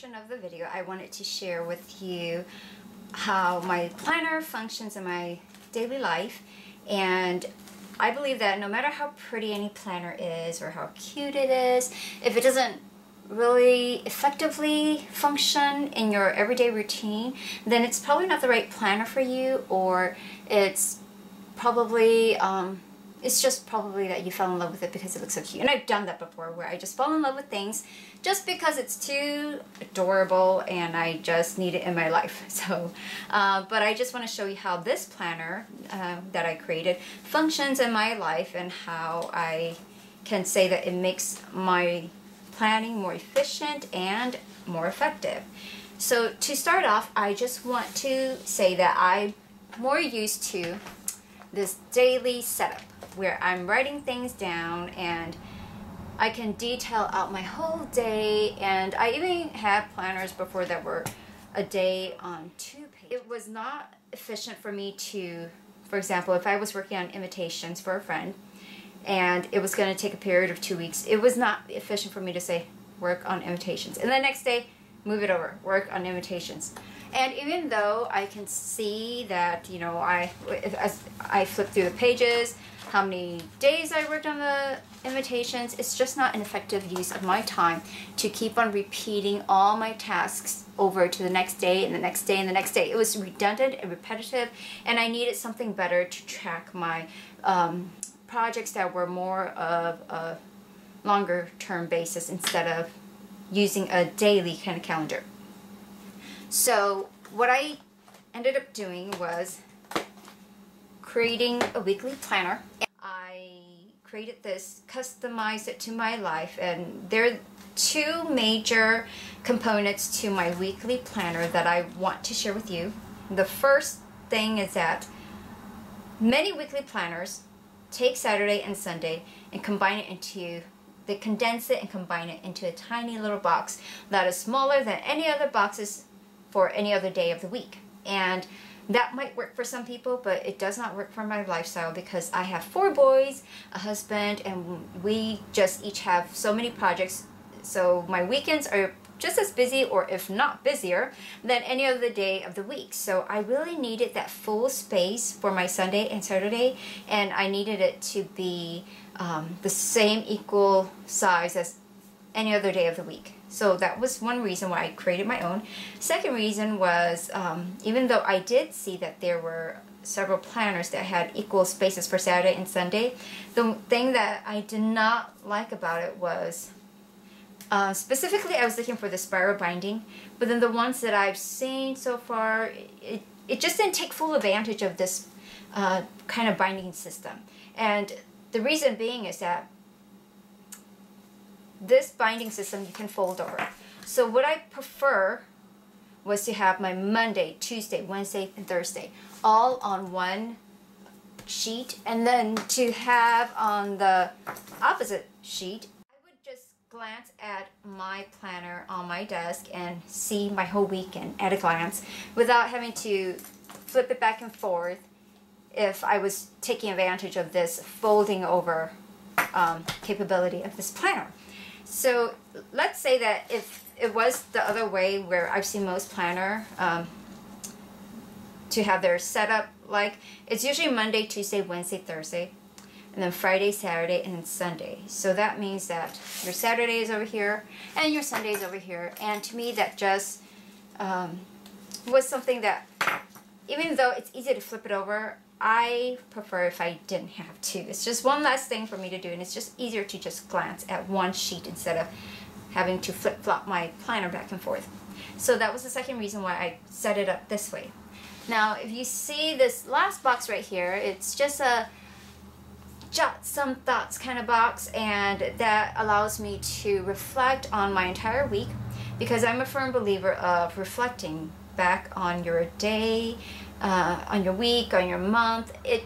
portion of the video, I wanted to share with you how my planner functions in my daily life. And I believe that no matter how pretty any planner is or how cute it is, if it doesn't really effectively function in your everyday routine, then it's probably not the right planner for you or it's probably um, it's just probably that you fell in love with it because it looks so cute. And I've done that before where I just fall in love with things just because it's too adorable and I just need it in my life. So, uh, but I just want to show you how this planner uh, that I created functions in my life and how I can say that it makes my planning more efficient and more effective. So to start off, I just want to say that I'm more used to this daily setup where I'm writing things down and I can detail out my whole day and I even had planners before that were a day on two pages. It was not efficient for me to, for example, if I was working on invitations for a friend and it was going to take a period of two weeks, it was not efficient for me to say work on invitations. And the next day, move it over, work on invitations. And even though I can see that, you know, I as I flip through the pages, how many days I worked on the invitations, it's just not an effective use of my time to keep on repeating all my tasks over to the next day and the next day and the next day. It was redundant and repetitive, and I needed something better to track my um, projects that were more of a longer term basis instead of using a daily kind of calendar. So what I ended up doing was creating a weekly planner. I created this, customized it to my life, and there are two major components to my weekly planner that I want to share with you. The first thing is that many weekly planners take Saturday and Sunday and combine it into they condense it and combine it into a tiny little box that is smaller than any other boxes for any other day of the week. And that might work for some people, but it does not work for my lifestyle because I have four boys, a husband, and we just each have so many projects. So my weekends are just as busy or if not busier than any other day of the week. So I really needed that full space for my Sunday and Saturday and I needed it to be um, the same equal size as any other day of the week. So that was one reason why I created my own. Second reason was um, even though I did see that there were several planners that had equal spaces for Saturday and Sunday, the thing that I did not like about it was uh, specifically I was looking for the spiral binding, but then the ones that I've seen so far, it, it just didn't take full advantage of this uh, kind of binding system. And the reason being is that this binding system you can fold over. So what I prefer was to have my Monday, Tuesday, Wednesday, and Thursday all on one sheet and then to have on the opposite sheet I would just glance at my planner on my desk and see my whole weekend at a glance without having to flip it back and forth if I was taking advantage of this folding over um, capability of this planner. So let's say that if it was the other way where I've seen most planner um, to have their setup like, it's usually Monday, Tuesday, Wednesday, Thursday, and then Friday, Saturday, and then Sunday. So that means that your Saturday is over here and your Sunday is over here. And to me that just um, was something that even though it's easy to flip it over, I prefer if I didn't have to. It's just one less thing for me to do and it's just easier to just glance at one sheet instead of having to flip-flop my planner back and forth. So that was the second reason why I set it up this way. Now if you see this last box right here, it's just a jot some thoughts kind of box and that allows me to reflect on my entire week because I'm a firm believer of reflecting back on your day, uh, on your week, on your month. It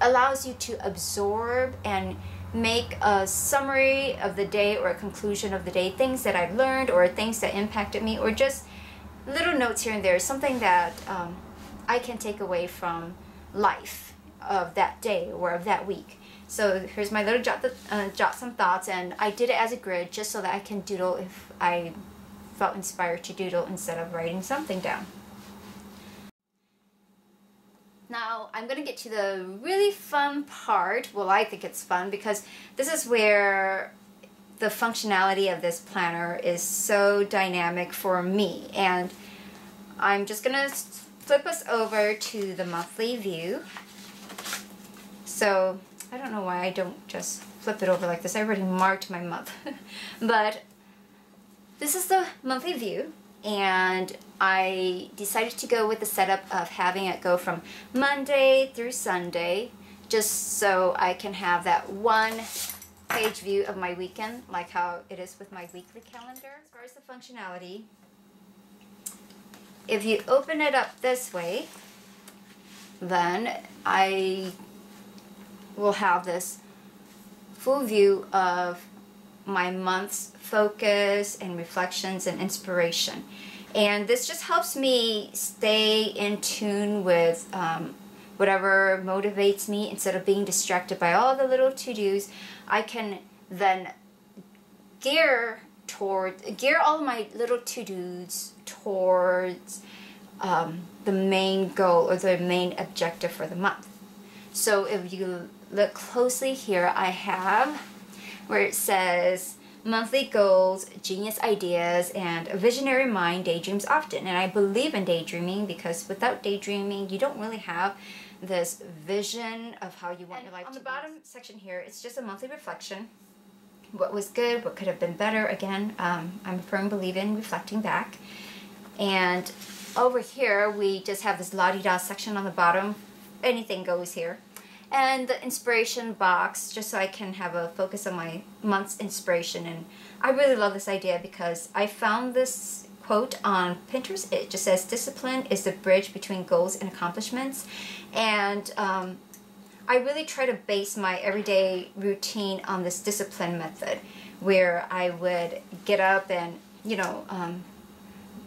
allows you to absorb and make a summary of the day or a conclusion of the day, things that I've learned or things that impacted me or just little notes here and there, something that um, I can take away from life of that day or of that week. So here's my little jot, the, uh, jot some thoughts and I did it as a grid just so that I can doodle if I felt inspired to doodle instead of writing something down. Now I'm going to get to the really fun part. Well, I think it's fun because this is where the functionality of this planner is so dynamic for me. And I'm just going to flip us over to the monthly view. So I don't know why I don't just flip it over like this. I already marked my month. but this is the monthly view and I decided to go with the setup of having it go from Monday through Sunday just so I can have that one page view of my weekend like how it is with my weekly calendar. As far as the functionality, if you open it up this way, then I will have this full view of my month's focus and reflections and inspiration. And this just helps me stay in tune with um, whatever motivates me instead of being distracted by all the little to-dos. I can then gear toward gear all my little to-dos towards um, the main goal or the main objective for the month. So if you look closely here, I have where it says monthly goals, genius ideas, and a visionary mind daydreams often. And I believe in daydreaming because without daydreaming, you don't really have this vision of how you want and your life on the bottom section here, it's just a monthly reflection. What was good, what could have been better. Again, um, I'm a firm believer in reflecting back. And over here, we just have this la-di-da section on the bottom. Anything goes here and the inspiration box just so I can have a focus on my month's inspiration. And I really love this idea because I found this quote on Pinterest. It just says discipline is the bridge between goals and accomplishments. And um, I really try to base my everyday routine on this discipline method where I would get up and you know um,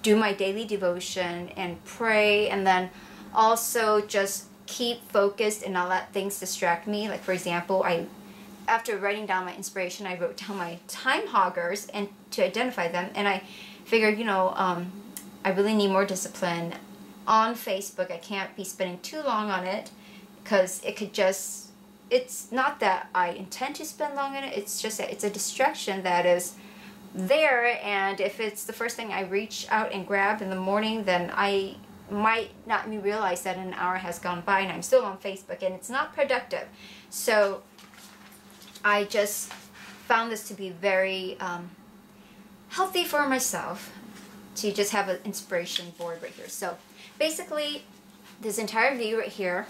do my daily devotion and pray and then also just keep focused and not let things distract me. Like for example, I after writing down my inspiration, I wrote down my time hoggers and to identify them, and I figured, you know, um, I really need more discipline on Facebook. I can't be spending too long on it because it could just. It's not that I intend to spend long on it. It's just that it's a distraction that is there, and if it's the first thing I reach out and grab in the morning, then I might not me realize that an hour has gone by and I'm still on Facebook and it's not productive. So I just found this to be very um, healthy for myself to just have an inspiration board right here. So basically this entire view right here,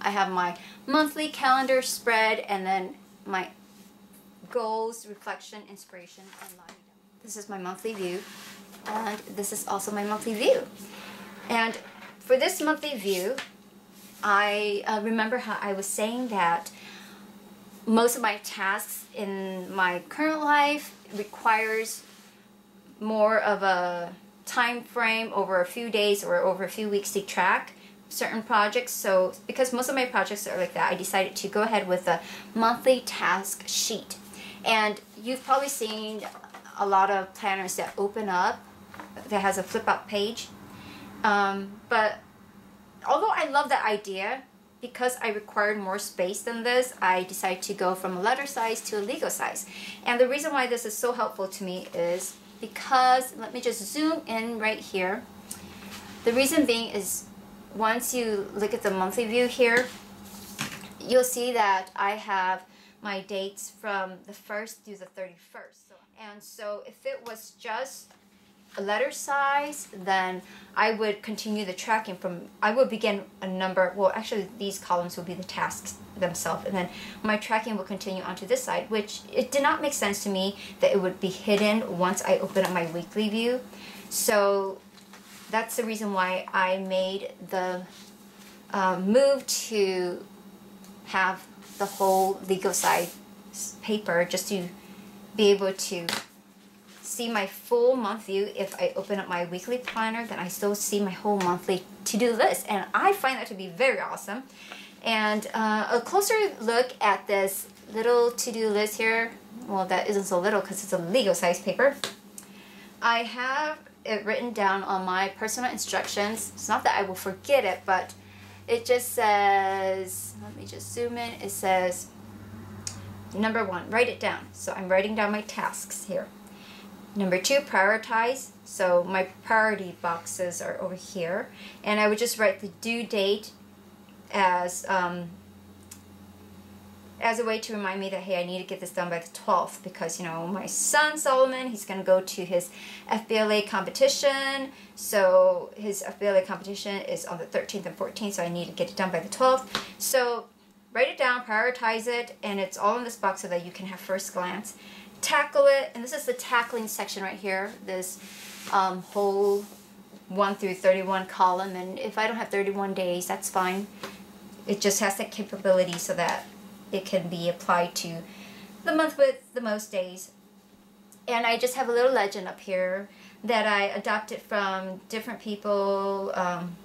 I have my monthly calendar spread and then my goals, reflection, inspiration, and light. This is my monthly view and this is also my monthly view. And for this monthly view, I uh, remember how I was saying that most of my tasks in my current life requires more of a time frame over a few days or over a few weeks to track certain projects. So because most of my projects are like that, I decided to go ahead with a monthly task sheet. And you've probably seen a lot of planners that open up that has a flip up page um, but although I love that idea, because I required more space than this, I decided to go from a letter size to a legal size. And the reason why this is so helpful to me is because, let me just zoom in right here. The reason being is once you look at the monthly view here, you'll see that I have my dates from the 1st through the 31st. And so if it was just letter size, then I would continue the tracking from, I would begin a number, well actually these columns will be the tasks themselves, and then my tracking will continue onto this side, which it did not make sense to me that it would be hidden once I open up my weekly view. So that's the reason why I made the uh, move to have the whole legal side paper just to be able to see my full month view if I open up my weekly planner then I still see my whole monthly to-do list and I find that to be very awesome and uh, a closer look at this little to-do list here well that isn't so little because it's a legal size paper I have it written down on my personal instructions. It's not that I will forget it, but it just says, let me just zoom in. It says, number one, write it down. So I'm writing down my tasks here. Number two, prioritize. So my priority boxes are over here. And I would just write the due date as um, as a way to remind me that hey I need to get this done by the 12th because you know my son Solomon he's going to go to his FBLA competition so his FBLA competition is on the 13th and 14th so I need to get it done by the 12th so write it down prioritize it and it's all in this box so that you can have first glance tackle it and this is the tackling section right here this um, whole 1 through 31 column and if I don't have 31 days that's fine it just has that capability so that it can be applied to the month with the most days. And I just have a little legend up here that I adopted from different people um,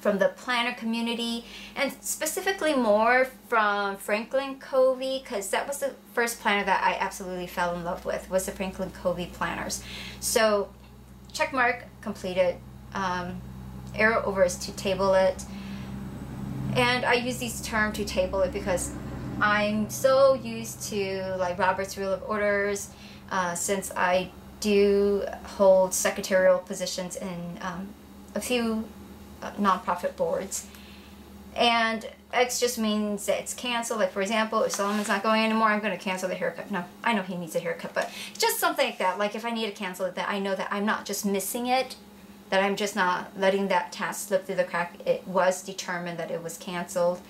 from the planner community and specifically more from Franklin Covey because that was the first planner that I absolutely fell in love with was the Franklin Covey planners. So check mark completed. Um, arrow over is to table it. And I use these terms to table it because I'm so used to like Robert's Rule of Orders uh, since I do hold secretarial positions in um, a few uh, nonprofit boards. And X just means that it's canceled. Like, for example, if Solomon's not going anymore, I'm going to cancel the haircut. No, I know he needs a haircut, but just something like that. Like, if I need to cancel it, that I know that I'm not just missing it, that I'm just not letting that task slip through the crack. It was determined that it was canceled.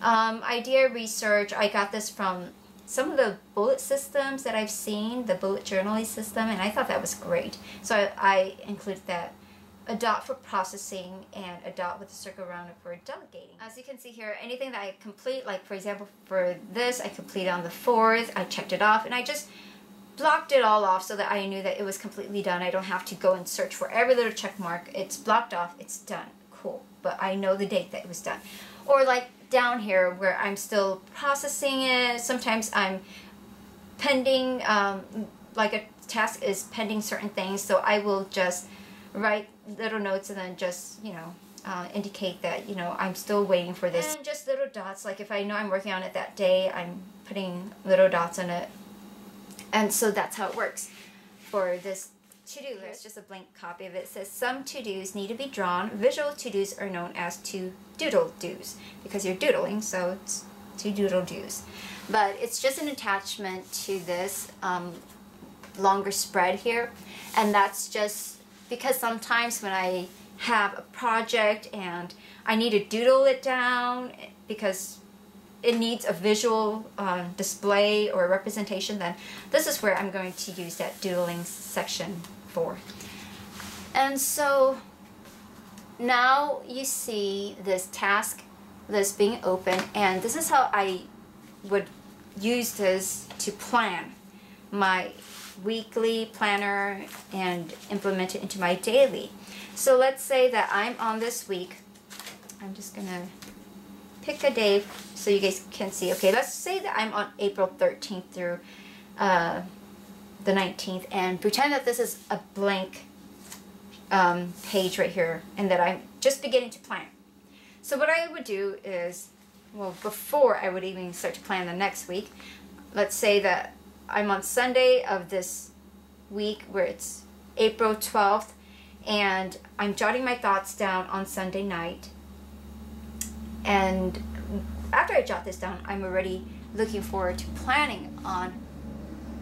Um, idea research, I got this from some of the bullet systems that I've seen, the bullet journaling system, and I thought that was great. So I, I included that. A dot for processing and a dot with a circle around it for delegating. As you can see here, anything that I complete, like for example for this, I completed on the 4th, I checked it off, and I just blocked it all off so that I knew that it was completely done. I don't have to go and search for every little check mark. It's blocked off, it's done. Cool. But I know the date that it was done. Or like down here where I'm still processing it. Sometimes I'm pending, um, like a task is pending certain things, so I will just write little notes and then just, you know, uh, indicate that, you know, I'm still waiting for this. And just little dots, like if I know I'm working on it that day, I'm putting little dots on it and so that's how it works for this to-do list. Just a blank copy of it. It says some to-dos need to be drawn. Visual to-dos are known as to doodle do's because you're doodling, so it's to doodle do's. But it's just an attachment to this um, longer spread here, and that's just because sometimes when I have a project and I need to doodle it down because it needs a visual um, display or representation, then this is where I'm going to use that doodling section for. And so now you see this task that's being open, and this is how I would use this to plan my weekly planner and implement it into my daily. So let's say that I'm on this week. I'm just going to pick a day so you guys can see. Okay, let's say that I'm on April 13th through uh, the 19th and pretend that this is a blank um, page right here and that I'm just beginning to plan. So what I would do is, well, before I would even start to plan the next week, let's say that I'm on Sunday of this week where it's April 12th and I'm jotting my thoughts down on Sunday night and after I jot this down, I'm already looking forward to planning on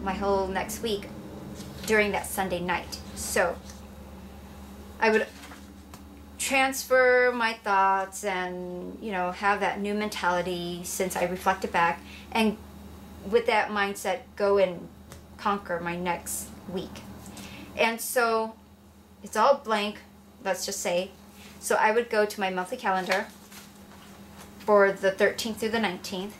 my whole next week during that Sunday night. So I would transfer my thoughts and you know have that new mentality since I reflected back and with that mindset go and conquer my next week. And so it's all blank, let's just say. So I would go to my monthly calendar for the 13th through the 19th.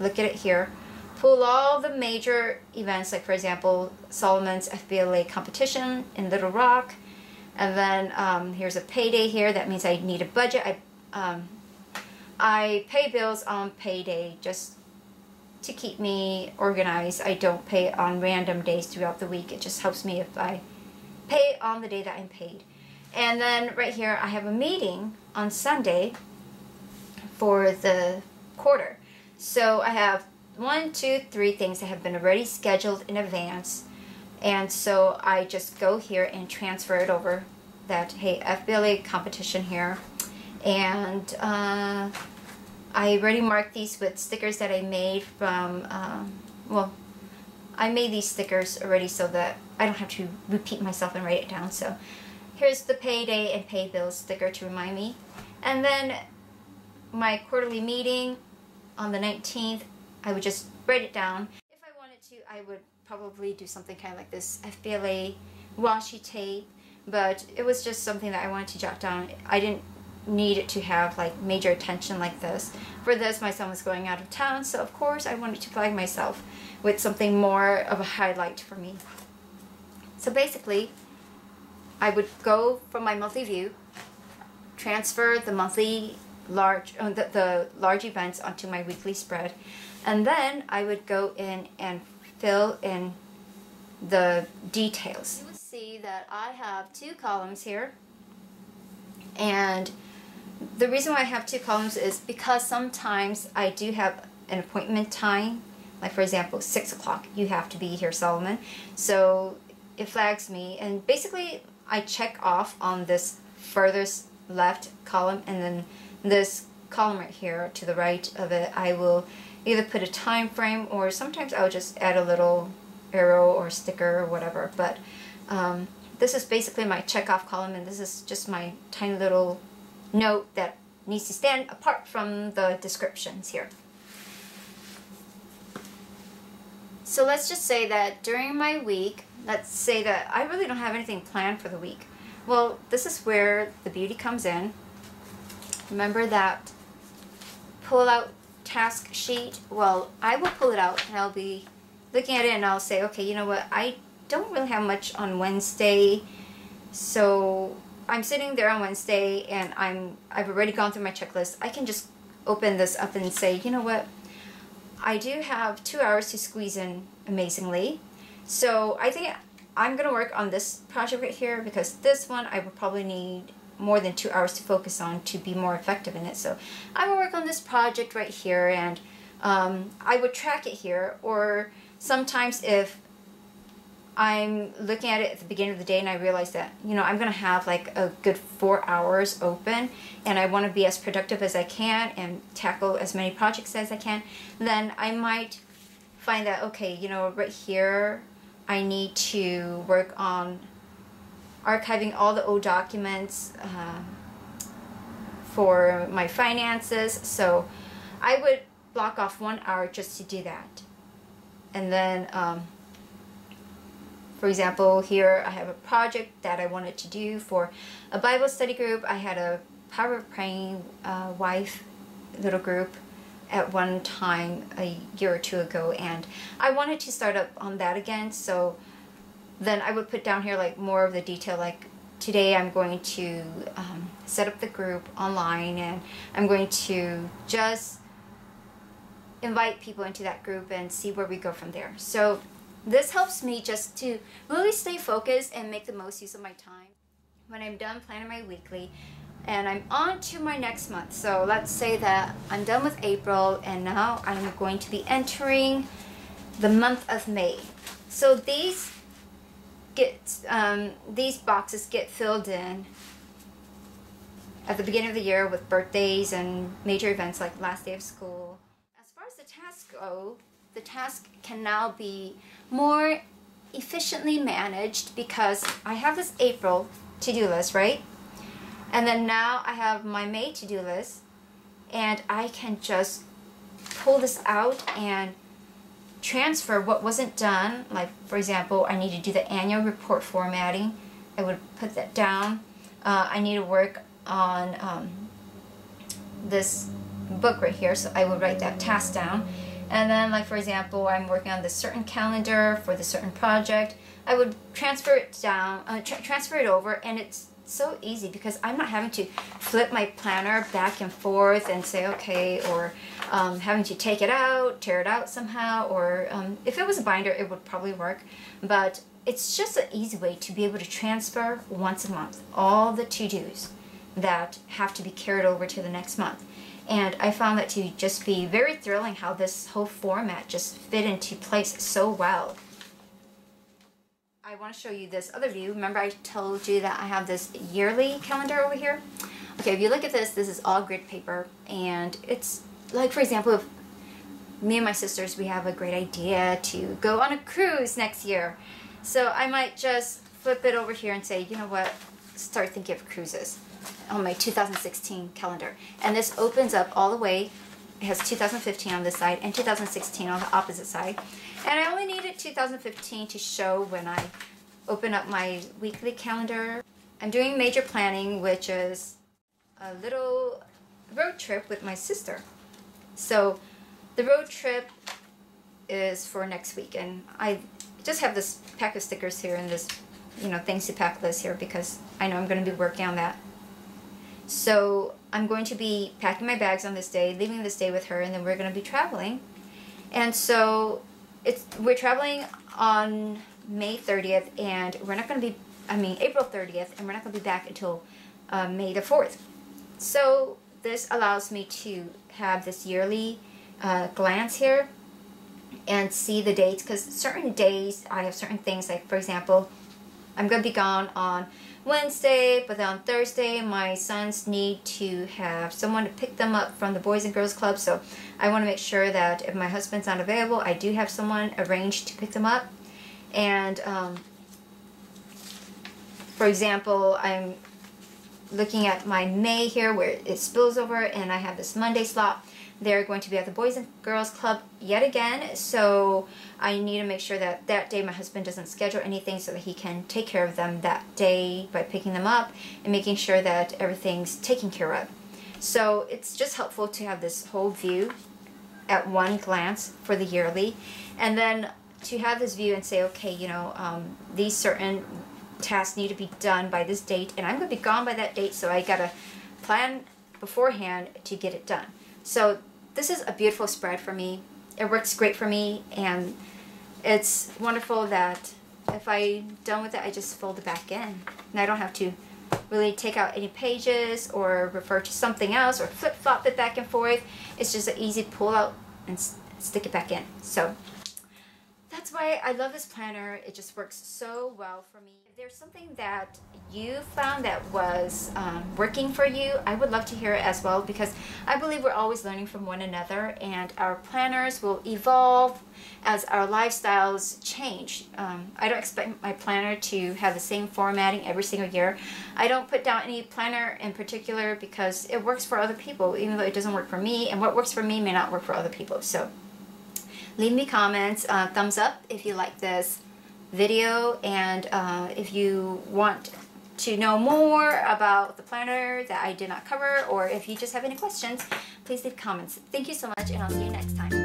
Look at it here. Pull all the major events, like for example, Solomon's FBLA competition in Little Rock. And then um, here's a payday here. That means I need a budget. I, um, I pay bills on payday just to keep me organized. I don't pay on random days throughout the week. It just helps me if I pay on the day that I'm paid. And then right here, I have a meeting on Sunday for the quarter. So I have one, two, three things that have been already scheduled in advance. And so I just go here and transfer it over that, hey, FBLA competition here. And uh, I already marked these with stickers that I made from, um, well, I made these stickers already so that I don't have to repeat myself and write it down. So here's the payday and pay bills sticker to remind me. And then my quarterly meeting on the 19th, I would just write it down. If I wanted to, I would probably do something kind of like this FBLA washi tape, but it was just something that I wanted to jot down. I didn't need to have like major attention like this. For this, my son was going out of town, so of course I wanted to flag myself with something more of a highlight for me. So basically, I would go from my monthly view, transfer the monthly large uh, the, the large events onto my weekly spread, and then I would go in and fill in the details. You will see that I have two columns here, and the reason why I have two columns is because sometimes I do have an appointment time like for example, six o'clock, you have to be here, Solomon. So it flags me, and basically I check off on this furthest left column, and then this column right here to the right of it, I will either put a time frame or sometimes I'll just add a little arrow or sticker or whatever. But um, this is basically my check off column, and this is just my tiny little note that needs to stand apart from the descriptions here. So let's just say that during my week, let's say that I really don't have anything planned for the week. Well, this is where the beauty comes in. Remember that pull out task sheet? Well, I will pull it out and I'll be looking at it and I'll say, okay, you know what, I don't really have much on Wednesday. So I'm sitting there on Wednesday and I'm I've already gone through my checklist. I can just open this up and say, you know what, I do have two hours to squeeze in amazingly. So I think I'm to work on this project right here because this one I would probably need more than two hours to focus on to be more effective in it. So I will work on this project right here and um, I would track it here or sometimes if I'm looking at it at the beginning of the day and I realize that, you know, I'm going to have like a good four hours open and I want to be as productive as I can and tackle as many projects as I can, then I might find that, okay, you know, right here, I need to work on archiving all the old documents uh, for my finances. So I would block off one hour just to do that. And then, um, for example, here I have a project that I wanted to do for a Bible study group. I had a Power of Praying uh, wife little group at one time a year or two ago, and I wanted to start up on that again. So then I would put down here like more of the detail, like today I'm going to um, set up the group online, and I'm going to just invite people into that group and see where we go from there. So this helps me just to really stay focused and make the most use of my time. When I'm done planning my weekly, and I'm on to my next month. So let's say that I'm done with April and now I'm going to be entering the month of May. So these get um, these boxes get filled in at the beginning of the year with birthdays and major events like last day of school. As far as the tasks go, the task can now be more efficiently managed because I have this April to-do list, right? And then now I have my May to-do list and I can just pull this out and transfer what wasn't done. Like for example, I need to do the annual report formatting. I would put that down. Uh, I need to work on um, this book right here, so I would write that task down. And then, like for example, I'm working on this certain calendar for the certain project. I would transfer it down, uh, tra transfer it over, and it's so easy because I'm not having to flip my planner back and forth and say okay, or um, having to take it out, tear it out somehow, or um, if it was a binder, it would probably work. But it's just an easy way to be able to transfer once a month all the to-dos that have to be carried over to the next month. And I found that to just be very thrilling how this whole format just fit into place so well. I want to show you this other view. Remember I told you that I have this yearly calendar over here? Okay, if you look at this, this is all grid paper and it's like for example, if me and my sisters, we have a great idea to go on a cruise next year. So I might just flip it over here and say, you know what, start thinking of cruises on my 2016 calendar. And this opens up all the way. It has 2015 on this side and 2016 on the opposite side. And I only needed 2015 to show when I open up my weekly calendar. I'm doing major planning, which is a little road trip with my sister. So the road trip is for next week, and I just have this pack of stickers here and this, you know, things to pack list here because I know I'm going to be working on that. So I'm going to be packing my bags on this day, leaving this day with her, and then we're going to be traveling. And so it's we're traveling on May 30th, and we're not going to be, I mean, April 30th, and we're not going to be back until uh, May the 4th. So this allows me to have this yearly uh, glance here and see the dates because certain days I have certain things like for example I'm gonna be gone on Wednesday but then on Thursday my sons need to have someone to pick them up from the Boys and Girls Club. So I want to make sure that if my husband's not available I do have someone arranged to pick them up. And um, for example I'm looking at my May here where it spills over and I have this Monday slot they're going to be at the Boys and Girls Club yet again, so I need to make sure that that day my husband doesn't schedule anything so that he can take care of them that day by picking them up and making sure that everything's taken care of. So it's just helpful to have this whole view at one glance for the yearly, and then to have this view and say, okay, you know, um, these certain tasks need to be done by this date, and I'm going to be gone by that date, so I got to plan beforehand to get it done. So this is a beautiful spread for me. It works great for me and it's wonderful that if I'm done with it, I just fold it back in. And I don't have to really take out any pages or refer to something else or flip-flop it back and forth. It's just an easy pull out and stick it back in. So that's why I love this planner. It just works so well for me. There's something that you found that was um, working for you, I would love to hear it as well because I believe we're always learning from one another and our planners will evolve as our lifestyles change. Um, I don't expect my planner to have the same formatting every single year. I don't put down any planner in particular because it works for other people even though it doesn't work for me and what works for me may not work for other people. So leave me comments, uh, thumbs up if you like this video, and uh, if you want to know more about the planner that I did not cover, or if you just have any questions, please leave comments. Thank you so much, and I'll see you next time.